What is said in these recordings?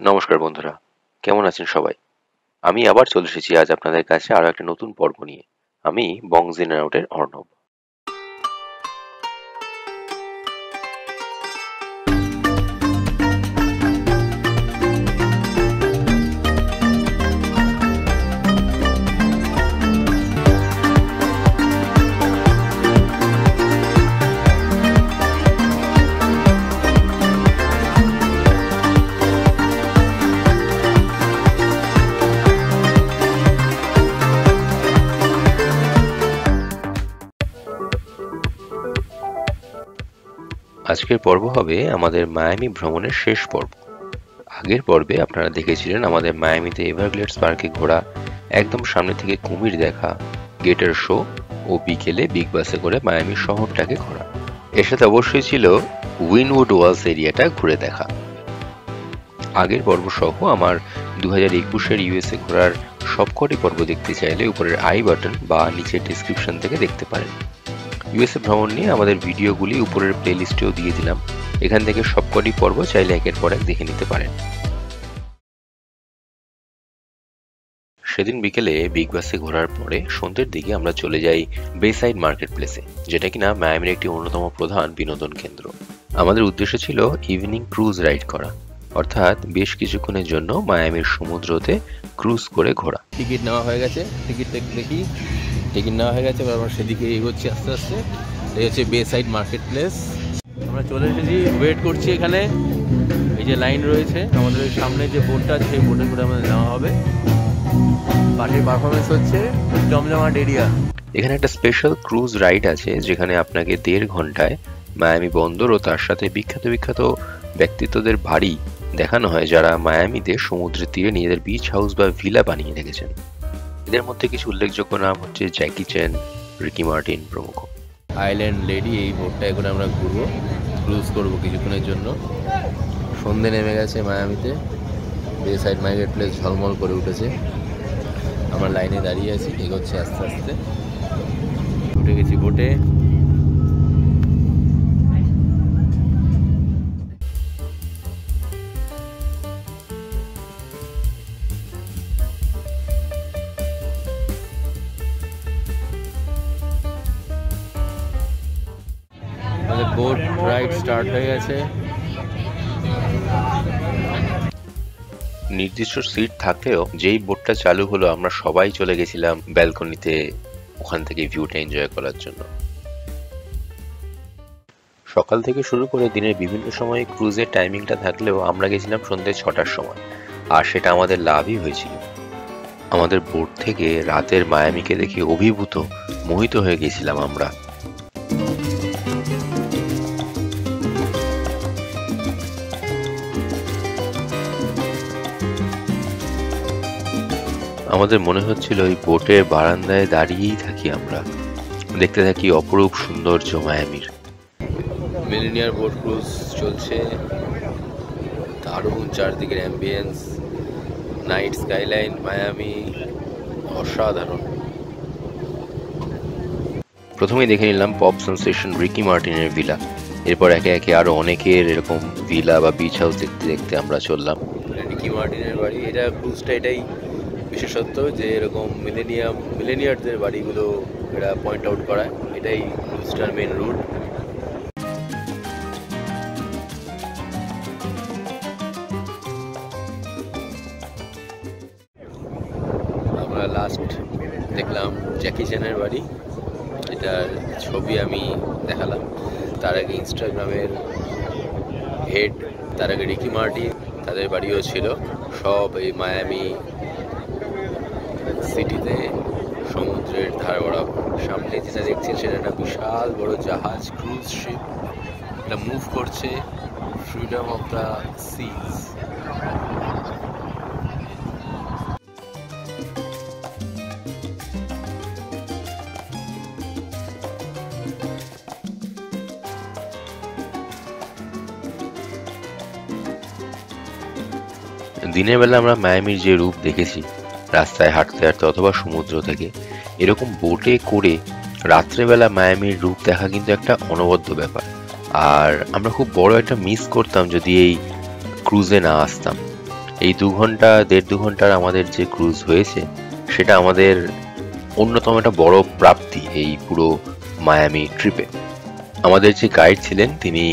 নমস্কার বন্ধুরা, কেমন আছেন সবাই? আমি আবার চলে এসেছি আজ আপনাদের কাছে আরও একটা নতুন পর্ব নিয়ে। আমি বংজিন আউটের অর্ণব। আজকের পর্ব হবে আমাদের মায়ামি ভ্রমণের শেষ পর্ব। আগের পর্বে আপনারা দেখেছিলেন আমাদের মায়ামিতে এভারগ্লেডস পার্কে ঘোরা, একদম সামনে থেকে কুমির দেখা, গেটের শো ও বিকেলে বিগ বাসে করে মায়ামি শহরটাকে ঘোরা। এর সাথে অবশ্যই ছিল উইনউড ওয়ালস এরিয়াটা ঘুরে দেখা। আগের পর্ব সহ আমার দু হাজার একুশের ইউএসএ ঘোরার সবকটি পর্ব দেখতে চাইলে উপরের আই বাটন বা নিচের ডিসক্রিপশন থেকে দেখতে পারেন। ইউএসএ ভ্রমণ নিয়ে আমাদের ভিডিওগুলি উপরের প্লেলিস্টেও দিয়ে দিলাম। এখান থেকে সবকটি পর্ব চাইলে একের পর এক দেখে নিতে পারেন। সেদিন বিকেলে বিগ বাসে ঘোরার পরে সন্ধ্যের দিকে আমরা চলে যাই বেসাইড মার্কেট প্লেসে যেটা কিনা মায়ামির একটি অন্যতম প্রধান বিনোদন কেন্দ্র। আমাদের উদ্দেশ্য ছিল ইভিনিং ক্রুজ রাইড করা, অর্থাৎ বেশ কিছুক্ষণের জন্য মায়ামির সমুদ্রতে ক্রুজ করে ঘোরা। টিকিট নেওয়া হয়ে গেছে টিকিট দেখি। টিকিট নেওয়া হয়ে গেছে, এবার আমরা সেদিকে এগোচ্ছি আস্তে আস্তে। এই হচ্ছে বে সাইড মার্কেট প্লেস আমরা চলে এসেছি ওয়েট করছি এখানে। এই যে লাইন রয়েছে, আমাদের সামনে যে বোর্ডটা আছে, সেই বোর্ডে করে আমাদের নেওয়া হবে। পার্টির পারফরমেন্স হচ্ছে জমজমাট এরিয়া এখানে একটা স্পেশাল ক্রুজ রাইড আছে, যেখানে আপনাকে দেড় ঘন্টায় মায়ামি বন্দর ও তার সাথে বিখ্যাত বিখ্যাত ব্যক্তিত্বদের বাড়ি দেখানো হয়, যারা মায়ামিতে সমুদ্রের তীরে নিজেদের বিচ হাউস বা ভিলা বানিয়ে রেখেছেন। এদের মধ্যে কিছু উল্লেখযোগ্য নাম হচ্ছে জ্যাকি চেন রিকি মার্টিন প্রমুখ। আইল্যান্ড লেডি, এই বোটটা এখন আমরা ঘুরবো, ক্রুজ করব কিছুক্ষণের জন্য। সন্ধে নেমে গেছে মায়ামিতে বে সাইড মার্কেট প্লেস ঝলমল করে উঠেছে। আমরা লাইনে দাঁড়িয়ে আছি, এগোচ্ছে আস্তে আস্তে। উঠে গেছি বোটে বোট রাইড স্টার্ট হয়ে গেছে। নির্দিষ্ট সিট থাকলেও যেই বোটটা চালু হলো, আমরা সবাই চলে গেছিলাম ব্যালকনিতে ওখান থেকে ভিউটা এনজয় করার জন্য। সকাল থেকে শুরু করে দিনের বিভিন্ন সময়ে ক্রুজের টাইমিংটা থাকলেও আমরা গেছিলাম সন্ধ্যে ছটার সময়। আর সেটা আমাদের লাভই হয়েছিল। আমাদের বোট থেকে রাতের মায়ামিকে দেখে অভিভূত, মোহিত হয়ে গেছিলাম আমরা। আমাদের মনে হচ্ছিল ওই বোটের বারান্দায় দাঁড়িয়েই থাকি আমরা। দেখতে থাকি অপরূপ সৌন্দর্য মায়ামির। মিলিনিয়ার বোট ক্রুজ চলছে। দারুণ চারদিকের অ্যাম্বিয়েন্স নাইট স্কাইলাইন মায়ামি অসাধারণ। প্রথমেই দেখে নিলাম পপ সেন্সেশন রিকি মার্টিনের ভিলা এরপর একে একে আরও অনেকের এরকম ভিলা বা বিচ হাউস দেখতে দেখতে আমরা চললাম। রিকি মার্টিনের বাড়ি এটা ক্রুজটা এটাই বিশেষত্ব যে এরকম মিলেনিয়াম মিলেনিয়ারদের বাড়িগুলো এরা পয়েন্ট আউট করায়। এটাই ক্রুজটার মেন রুট আমরা লাস্ট দেখলাম জ্যাকি চ্যানের বাড়ি। এটার ছবি আমি দেখালাম। তার আগে ইনস্টাগ্রামের হেড তার আগে রিকি মার্টি তাদের বাড়িও ছিল। সব এই মায়ামি সিটিতে সমুদ্রের ধার বরাবর সামনে যেটা দেখছেন সেটা একটা বিশাল বড় জাহাজ ক্রুজ শিপ এটা মুভ করছে ফ্রিডম অফ দ্য সিজ দিনের বেলা আমরা মায়ামির যে রূপ দেখেছি রাস্তায় হাঁটতে হাঁটতে অথবা সমুদ্র থেকে এরকম বোটে করে রাত্রেবেলা মায়ামির রূপ দেখা কিন্তু একটা অনবদ্য ব্যাপার। আর আমরা খুব বড় একটা মিস করতাম যদি এই ক্রুজে না আসতাম। এই দু ঘণ্টা, দেড় দু ঘণ্টার আমাদের যে ক্রুজ হয়েছে, সেটা আমাদের অন্যতম একটা বড় প্রাপ্তি এই পুরো মায়ামি ট্রিপে আমাদের যে গাইড ছিলেন, তিনি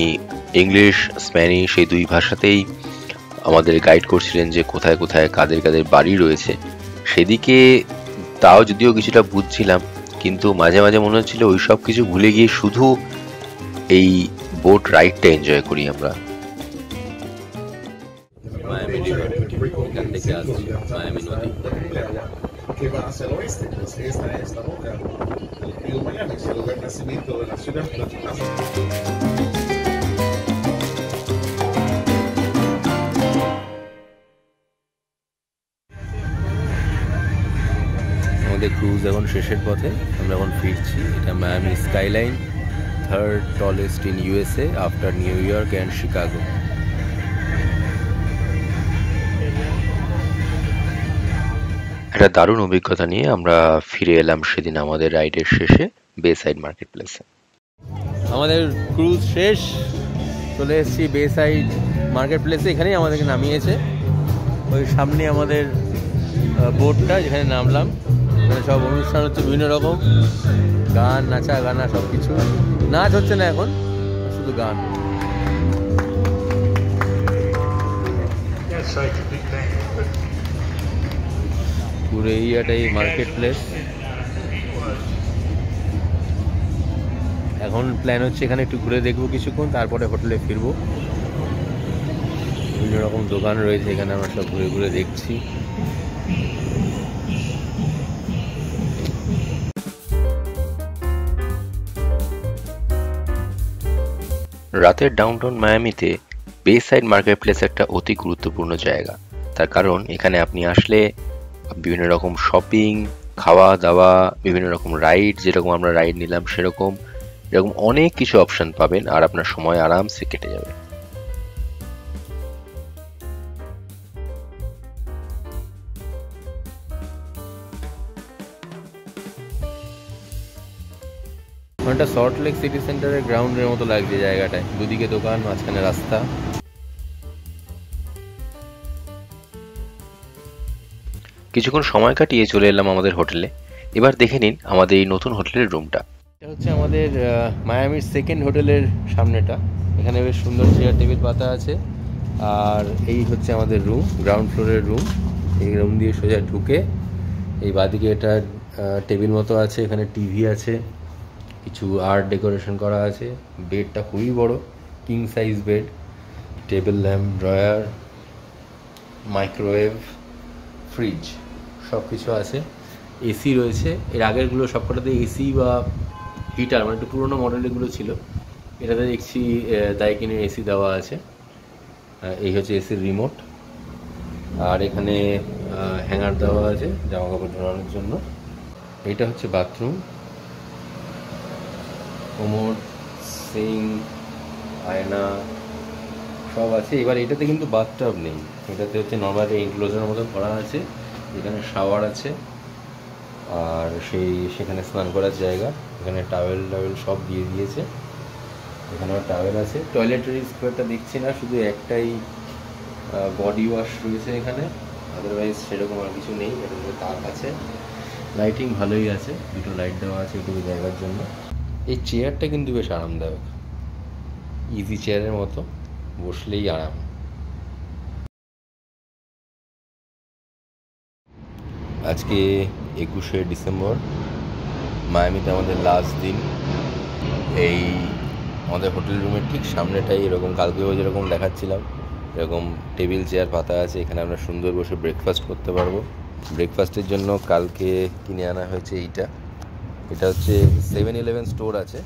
ইংলিশ স্প্যানিশ এই দুই ভাষাতেই আমাদের গাইড করছিলেন যে কোথায় কোথায় কাদের কাদের বাড়ি রয়েছে। সেদিকে তাও যদিও কিছুটা বুঝছিলাম কিন্তু মাঝে মাঝে মনে হচ্ছিল ওই সব কিছু ভুলে গিয়ে শুধু এই বোট রাইডটা এনজয় করি আমরা। Que va hacia el oeste, pues esta es la boca. Del río Miami, es el lugar de nacimiento de la ciudad. আমাদের ক্রুজ এখন শেষের পথে। আমরা এখন ফিরছি। এটা Miami skyline third tallest in USA after New York and Chicago একটা দারুণ অভিজ্ঞতা নিয়ে আমরা ফিরে এলাম সেদিন আমাদের রাইডের শেষে বে সাইড মার্কেট প্লেসে আমাদের ক্রুজ শেষ। চলে এসেছি বে সাইড মার্কেট প্লেসে এখানেই আমাদেরকে নামিয়েছে। ওই সামনে আমাদের বোটটা যেখানে নামলাম। এখানে সব অনুষ্ঠান হচ্ছে বিভিন্ন রকম। গান নাচা গানা সব কিছু নাচ হচ্ছে না এখন শুধু গান। পুরো এরিয়াটাই মার্কেট প্লেস এখন প্ল্যান হচ্ছে এখানে একটু ঘুরে দেখব কিছুক্ষণ তারপরে হোটেলে ফিরবো। বিভিন্ন রকম দোকান রয়েছে এখানে আমরা সব ঘুরে ঘুরে দেখছি। রাতের ডাউনটাউন মায়ামিতে বেসাইড মার্কেট প্লেস একটা অতি গুরুত্বপূর্ণ জায়গা। তার কারণ, এখানে আপনি আসলে বিভিন্ন রকম শপিং খাওয়া দাওয়া, বিভিন্ন রকম রাইড যেরকম আমরা রাইড নিলাম সেরকম, এরকম অনেক কিছু অপশান পাবেন আর আপনার সময় আরামসে কেটে যাবে। ওখানটা সল্ট লেক সিটি সেন্টারের গ্রাউন্ডের মতো লাগছে জায়গাটায়। দুদিকে দোকান মাঝখানে রাস্তা। কিছুক্ষণ সময় কাটিয়ে চলে এলাম আমাদের হোটেলে। এবার দেখে নিন আমাদের এই নতুন হোটেলের রুমটা। এটা হচ্ছে আমাদের মায়ামির সেকেন্ড হোটেলের সামনেটা। এখানে বেশ সুন্দর চেয়ার টেবিল পাতা আছে। আর এই হচ্ছে আমাদের রুম গ্রাউন্ড ফ্লোরের রুম এই রুম দিয়ে সোজা ঢুকে এই বাদিকে এটা টেবিল মতো আছে এখানে টিভি আছে। কিছু আর্ট ডেকোরেশন করা আছে। বেডটা খুবই বড় king size bed table lamp drawer microwave fridge সব কিছু আছে। এসি রয়েছে। এর আগেরগুলো সবকটাতে এসি বা হিটার মানে একটু পুরোনো মডেলগুলো ছিল। এটাতে দেখছি দায়কিনের এসি দেওয়া আছে। এই হচ্ছে এসির রিমোট আর এখানে হ্যাঙ্গার দেওয়া আছে জামা কাপড় ধরানোর জন্য। এটা হচ্ছে বাথরুম কোমোড সিং, আয়না, সব আছে। এবার এটাতে কিন্তু বাথটাব নেই। এটাতে হচ্ছে নর্মালি এনক্লোজারের মতো করা আছে। এখানে শাওয়ার আছে। আর সেই, সেখানে স্নান করার জায়গা। এখানে টাওয়েল টাওয়েল সব দিয়ে দিয়েছে। এখানেও টাওয়েল আছে। টয়লেটের একটা দেখছি না, শুধু একটাই বডি ওয়াশ রয়েছে এখানে। আদারওয়াইজ সেরকম আর কিছু নেই। এটাতে তাক আছে। লাইটিং ভালোই আছে। দুটো লাইট দেওয়া আছে এটুকু জায়গার জন্য। এই চেয়ারটা কিন্তু বেশ আরামদায়ক। ইজি চেয়ারের মতো, বসলেই আরাম। আজকে একুশে ডিসেম্বর, মায়ামিতে আমাদের লাস্ট দিন। এই আমাদের হোটেল রুমের ঠিক সামনেটাই এরকম কালকেও যেরকম দেখাচ্ছিলাম, এরকম টেবিল চেয়ার পাতা আছে, এখানে আমরা সুন্দর বসে ব্রেকফাস্ট করতে পারব। ব্রেকফাস্টের জন্য কালকে কিনে আনা হয়েছে এইটা। এটা হচ্ছে সেভেন ইলেভেন স্টোর আছে।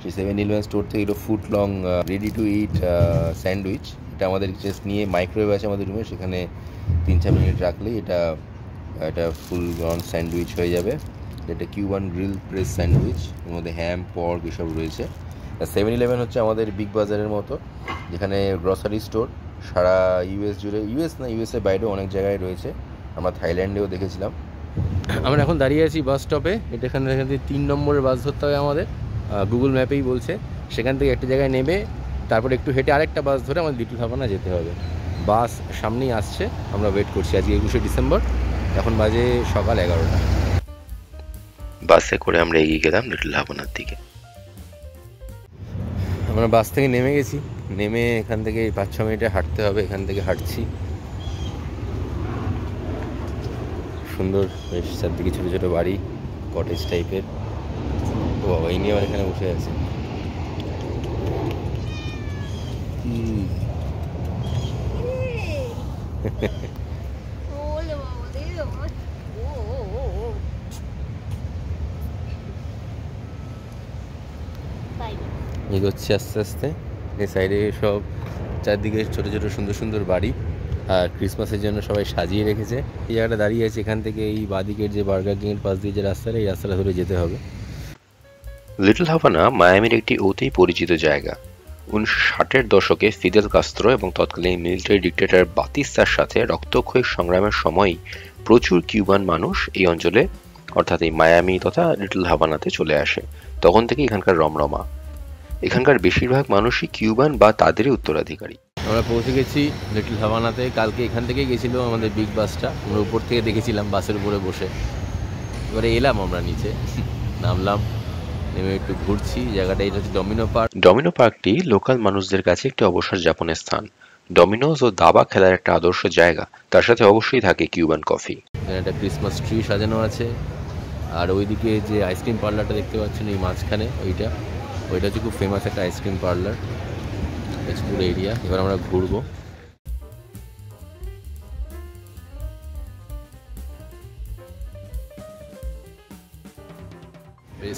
সেই সেভেন ইলেভেন স্টোর থেকে একটু foot long ready to eat sandwich এটা আমাদের জাস্ট নিয়ে মাইক্রোওয়েভ আছে আমাদের রুমে সেখানে তিন চার মিনিট রাখলেই এটা এটা ফুল গ্রন স্যান্ডউইচ হয়ে যাবে। এটা কিউবান গ্রিল প্রেস স্যান্ডউইচ এর মধ্যে হ্যাম পর্ক এসব রয়েছে। সেভেন ইলেভেন হচ্ছে আমাদের বিগ বাজারের মতো, যেখানে গ্রসারি স্টোর সারা ইউএস জুড়ে ইউএস না ইউএসের বাইরেও অনেক জায়গায় রয়েছে। আমরা থাইল্যান্ডেও দেখেছিলাম। আমরা এখন দাঁড়িয়ে আছি বাস স্টপে এটা এখানে এখান থেকে তিন নম্বরের বাস ধরতে হবে আমাদের গুগল ম্যাপেই বলছে। সেখান থেকে একটা জায়গায় নেবে তারপর একটু হেঁটে আরেকটা বাস ধরে আমাদের লিটল থাপানা যেতে হবে। বাস সামনেই আসছে আমরা ওয়েট করছি। আজকে একুশে ডিসেম্বর এখন বাজে সকাল এগারোটা। বাসে করে আমরা এগিয়ে গেলাম লিটল হাভানার দিকে। আমরা বাস থেকে নেমে গেছি। নেমে এখান থেকে পাঁচ ছ মিনিটে হাঁটতে হবে এখান থেকে হাঁটছি। সুন্দর বেশ চারদিকে ছোটো ছোটো বাড়ি কটেজ টাইপের ও বাবা এই নিয়ে আবার এখানে বসে আছে? এগোচ্ছি আস্তে আস্তে। এই সাইডে সব চারদিকে ছোট ছোট সুন্দর সুন্দর বাড়ি। ক্রিসমাসের জন্য সবাই সাজিয়ে রেখেছে। এই জায়গাটা দাঁড়িয়ে আছে, এখান থেকে এই বাদিকের যে বার্গার কিংয়ের পাশ দিয়ে যে রাস্তাটা, এই রাস্তাটা ধরে যেতে হবে। লিটল হাভানা মায়ামির একটি অতি পরিচিত জায়গা। উনিশশো ষাটের দশকে ফিদেল কাস্ত্রো এবং তৎকালীন মিলিটারি ডিক্টেটর বাতিস্তার সাথে রক্তক্ষয়ী সংগ্রামের সময় প্রচুর কিউবান মানুষ এই অঞ্চলে, অর্থাৎ এই মায়ামি তথা লিটল হাভানাতে চলে আসে। তখন থেকে এখানকার রমরমা। এখানকার বেশিরভাগ মানুষই কিউবান বা তাদেরই উত্তরাধিকারী। আমরা পৌঁছে গেছি লিটল হাভানাতে কালকে এখান থেকেই গেছিল আমাদের বিগ বাসটা আমরা উপর থেকে দেখেছিলাম বাসের উপরে বসে। এবারে এলাম আমরা নিচে। নামলাম নেমে একটু ঘুরছি। জায়গাটা এটা হচ্ছে ডমিনো পার্ক ডমিনো পার্কটি লোকাল মানুষদের কাছে একটি অবসর যাপনের স্থান। ডমিনোজ ও দাবা খেলার একটা আদর্শ জায়গা। তার সাথে অবশ্যই থাকে কিউবান কফি এখানে একটা ক্রিসমাস ট্রি সাজানো আছে। আর ওইদিকে যে আইসক্রিম পার্লারটা দেখতে পাচ্ছেন এই মাঝখানে ওইটা। ওইটা হচ্ছে খুব ফেমাস একটা আইসক্রিম পার্লার পুরো এরিয়া এবার আমরা ঘুরবো।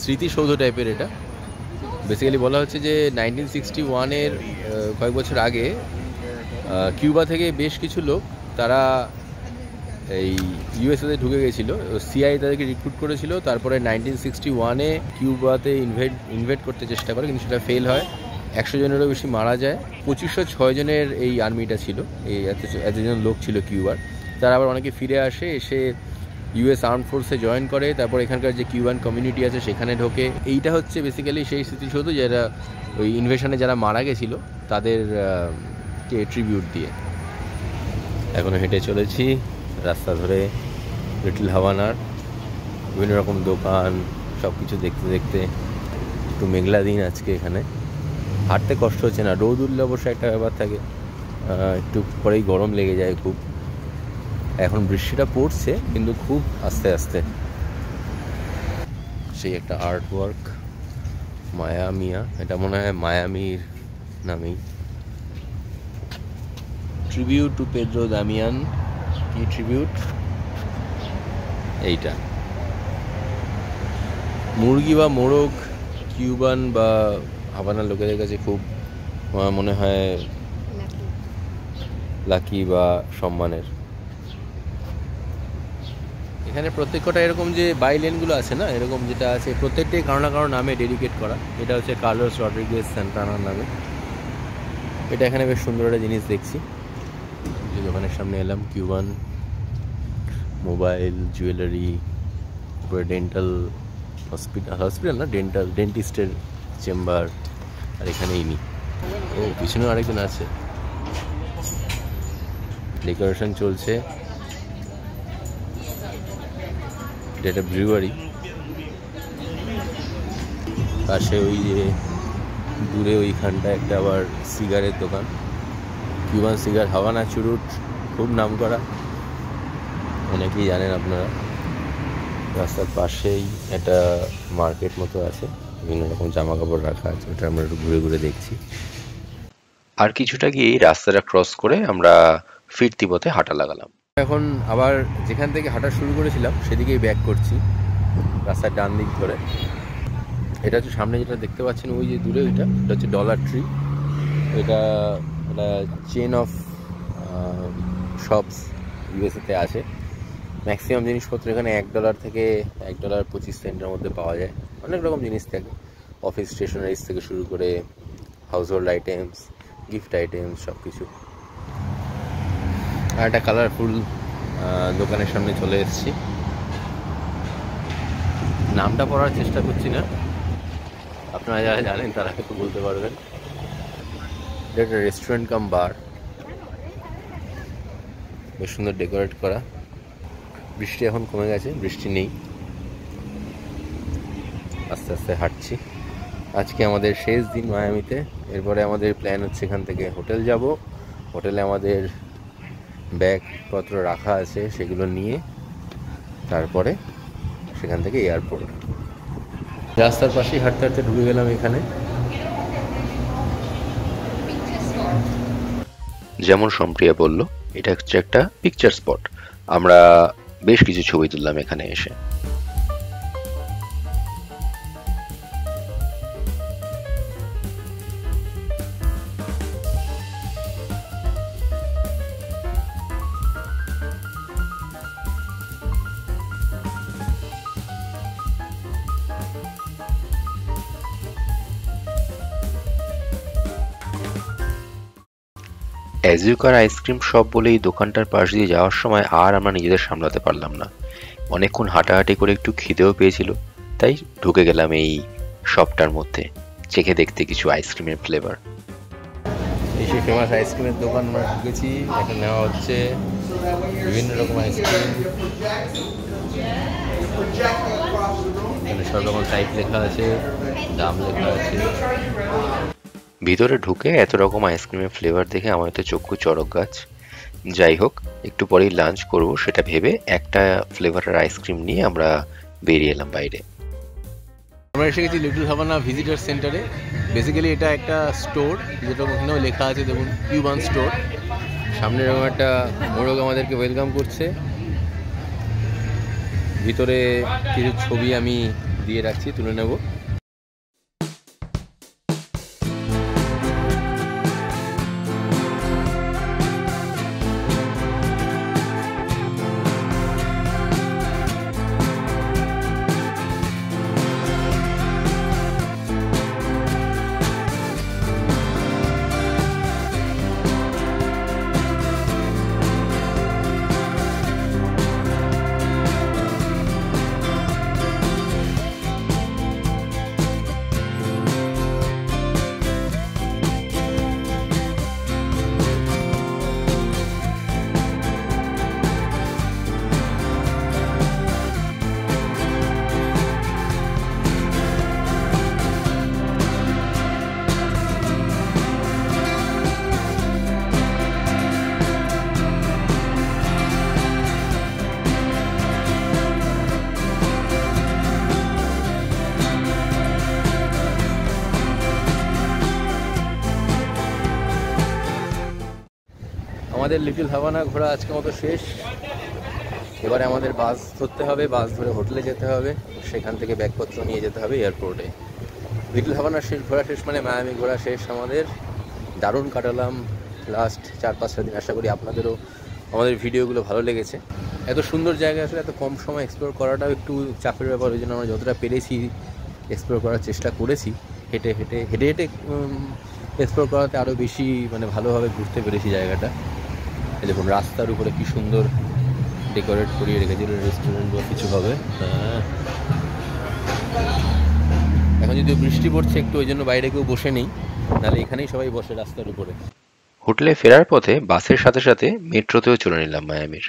স্মৃতিসৌধ টাইপের এটা। বেসিক্যালি বলা হচ্ছে যে নাইনটিন সিক্সটি ওয়ানের কয়েক বছর আগে কিউবা থেকে বেশ কিছু লোক তারা এই ইউএসএতে ঢুকে গেছিল। সিআই তাদেরকে রিক্রুট করেছিল। তারপরে নাইনটিন সিক্সটি ওয়ানে কিউবাতে ইনভেট ইনভেট করতে চেষ্টা করে, কিন্তু সেটা ফেল হয়। একশো জনেরও বেশি মারা যায়। পঁচিশশো ছয় জনের এই আর্মিটা ছিল, এই এত এতজন লোক ছিল কিউবার। তারা আবার অনেকে ফিরে আসে, এসে ইউএস আর্ম ফোর্সে জয়েন করে, তারপর এখানকার যে কিউবান কমিউনিটি আছে সেখানে ঢোকে। এইটা হচ্ছে বেসিক্যালি সেই স্মৃতিসৌধ যারা ওই ইনভেশনে যারা মারা গেছিল, তাদের কে ট্রিবিউট দিয়ে। এখনও হেঁটে চলেছি, রাস্তা ধরে লিটল হাওয়ানার বিভিন্ন রকম দোকান সব কিছু দেখতে দেখতে একটু মেঘলা দিন আজকে এখানে। হাঁটতে কষ্ট হচ্ছে না, রোদ উঠলে অবশ্য একটা ব্যাপার থাকে একটু পরেই গরম লেগে যায় খুব। এখন বৃষ্টিটা পড়ছে, কিন্তু খুব আস্তে আস্তে। সেই একটা আর্ট ওয়ার্ক মায়ামিয়া এটা মনে হয় মায়ামির নামেই। ট্রিবিউট টু পেড্রো দামিয়ান কি ট্রিবিউট এইটা। মুরগি বা মোরগ কিউবান বা হাবানার লোকেদের কাছে খুব মনে হয় লাকি বা সম্মানের। এখানে প্রত্যেকটা এরকম যে বাই লেনগুলো আছে না, এরকম যেটা আছে প্রত্যেকটাই কারও না কারও নামে ডেডিকেট করা। এটা হচ্ছে কার্লোস রড্রিগেস স্যান্টানার নামে। এটা এখানে বেশ সুন্দর একটা জিনিস দেখছি। যে দোকানের সামনে এলাম কিউবান মোবাইল জুয়েলারি তারপরে ডেন্টাল হসপিটাল হসপিটাল না ডেন্টাল ডেন্টিস্টের চেম্বার, আর এখানে ইনি। ও, পিছনেও আরেকজন আছে। ডেকোরেশন চলছে। এটা একটা পাশে ওই যে দূরে ওইখানটা একটা আবার সিগারের দোকান। কিউবান সিগার হাওয়ানা চুরুট খুব নাম করা। অনেকেই জানেন আপনারা। রাস্তার পাশেই একটা মার্কেট মতো আছে। বিভিন্ন রকম জামা কাপড় রাখা আছে ওটা আমরা একটু ঘুরে ঘুরে দেখছি। আর কিছুটা গিয়ে রাস্তাটা ক্রস করে আমরা ফিরতি পথে হাঁটা লাগালাম। এখন আবার যেখান থেকে হাঁটা শুরু করেছিলাম সেদিকেই ব্যাক করছি রাস্তার ডান দিক ধরে। এটা হচ্ছে সামনে যেটা দেখতে পাচ্ছেন ওই যে দূরে ওইটা এটা হচ্ছে ডলার ট্রি এটা একটা চেন অফ শপস ইউএসএতে আছে ম্যাক্সিমাম জিনিসপত্র এখানে এক ডলার থেকে এক ডলার পঁচিশ সেন্টের মধ্যে পাওয়া যায়। অনেক রকম জিনিস থাকে। অফিস স্টেশনারিজ থেকে শুরু করে household items gift items সব কিছু আর একটা কালারফুল দোকানের সামনে চলে এসেছি। নামটা পড়ার চেষ্টা করছি না। আপনারা যারা জানেন তারা একটু বলতে পারবেন। এটা একটা রেস্টুরেন্ট কাম বার বেশ সুন্দর ডেকোরেট করা। বৃষ্টি এখন কমে গেছে, বৃষ্টি নেই। আস্তে আস্তে হাঁটছি। আজকে আমাদের শেষ দিন মায়ামিতে। এরপরে আমাদের প্ল্যান হচ্ছে এখান থেকে হোটেল যাব। হোটেলে আমাদের ব্যাগপত্র রাখা আছে, সেগুলো নিয়ে তারপরে সেখান থেকে এয়ারপোর্ট রাস্তার পাশেই হাঁটতে হাঁটতে ঢুকে গেলাম এখানে। যেমন সম্প্রিয়া বলল, এটা হচ্ছে একটা পিকচার স্পট আমরা বেশ কিছু ছবি তুললাম এখানে এসে। অ্যাজিউকার আইসক্রিম শপ বলে এই দোকানটার পাশ দিয়ে যাওয়ার সময় আর আমরা নিজেদের সামলাতে পারলাম না। অনেকক্ষণ হাঁটাহাঁটি করে একটু খিদেও পেয়েছিল, তাই ঢুকে গেলাম এই শপটার মধ্যে, চেখে দেখতে কিছু আইসক্রিমের ফ্লেভার এই সেই ফেমাস আইসক্রিমের দোকান আমরা ঢুকেছি, এখানে নেওয়া হচ্ছে বিভিন্ন রকম আইসক্রিম সব রকম টাইপ লেখা আছে, দাম লেখা আছে। ভিতরে ঢুকে এত রকম আইসক্রিমের ফ্লেভার দেখে আমার তো চক্ষু চড়ক গাছ। যাই হোক, একটু পরেই লাঞ্চ করব, সেটা ভেবে একটা ফ্লেভারের আইসক্রিম নিয়ে আমরা বেরিয়ে এলাম বাইরে। আমরা এসে গেছি লিটল হাভানা ভিজিটার সেন্টারে বেসিক্যালি এটা একটা স্টোর যেটা ওখানেও লেখা আছে, দেখুন কিউবান স্টোর সামনে এরকম একটা মোড়ক আমাদেরকে ওয়েলকাম করছে। ভিতরে কিছু ছবি আমি দিয়ে রাখছি, তুলে নেব। আমাদের লিটল হাভানা ঘোরা আজকে মতো শেষ। এবারে আমাদের বাস ধরতে হবে, বাস ধরে হোটেলে যেতে হবে, সেখান থেকে ব্যাগপত্র নিয়ে যেতে হবে এয়ারপোর্টে। লিটল হাভানা শেষ ঘোরা শেষ মানে মায়ামি ঘোরা শেষ আমাদের। দারুণ কাটালাম লাস্ট চার পাঁচটা দিন আশা করি আপনাদেরও আমাদের ভিডিওগুলো ভালো লেগেছে। এত সুন্দর জায়গা আসলে এত কম সময় এক্সপ্লোর করাটাও একটু চাপের ব্যাপার, ওই জন্য আমরা যতটা পেরেছি এক্সপ্লোর করার চেষ্টা করেছি। হেঁটে হেঁটে হেঁটে হেঁটে এক্সপ্লোর করাতে আরও বেশি মানে ভালোভাবে ঘুরতে পেরেছি জায়গাটা। দেখুন, রাস্তার উপরে কি সুন্দর ডেকোরেট করিয়ে রেখেছিল রেস্টুরেন্ট বা কিছু হবে। হ্যাঁ। এখন যদি বৃষ্টি পড়ছে একটু, ওই জন্য বাইরে কেউ বসে নেই, নাহলে এখানেই সবাই বসে রাস্তার উপরে। হোটেলে ফেরার পথে বাসের সাথে সাথে মেট্রোতেও চলে নিলাম মায়ামির।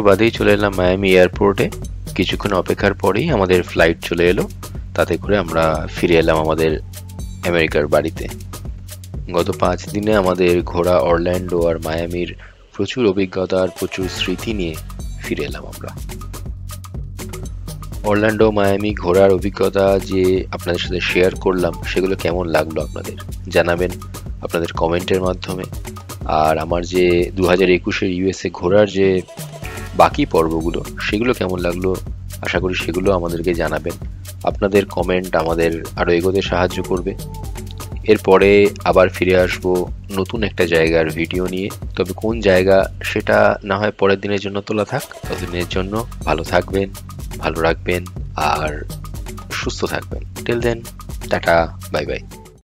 একটু বাদেই চলে এলাম মায়ামি এয়ারপোর্টে কিছুক্ষণ অপেক্ষার পরেই আমাদের ফ্লাইট চলে এলো। তাতে করে আমরা ফিরে এলাম আমাদের আমেরিকার বাড়িতে। গত পাঁচ দিনে আমাদের ঘোরা অরল্যান্ডো আর মায়ামির প্রচুর অভিজ্ঞতা আর প্রচুর স্মৃতি নিয়ে ফিরে এলাম আমরা। অরল্যান্ডো মায়ামি ঘোরার অভিজ্ঞতা যে আপনাদের সাথে শেয়ার করলাম, সেগুলো কেমন লাগল আপনাদের? জানাবেন আপনাদের কমেন্টের মাধ্যমে। আর আমার যে দু হাজার একুশের ইউএসএ ঘোরার যে বাকি পর্বগুলো। সেগুলো কেমন লাগল? আশা করি সেগুলো আমাদেরকে জানাবেন। আপনাদের কমেন্ট আমাদের আরও এগোতে সাহায্য করবে। এরপরে আবার ফিরে আসব নতুন একটা জায়গার ভিডিও নিয়ে। তবে কোন জায়গা সেটা না হয় পরের দিনের জন্য তোলা থাক। ততদিনের জন্য ভালো থাকবেন, ভালো রাখবেন, আর সুস্থ থাকবেন। Till then tata bye bye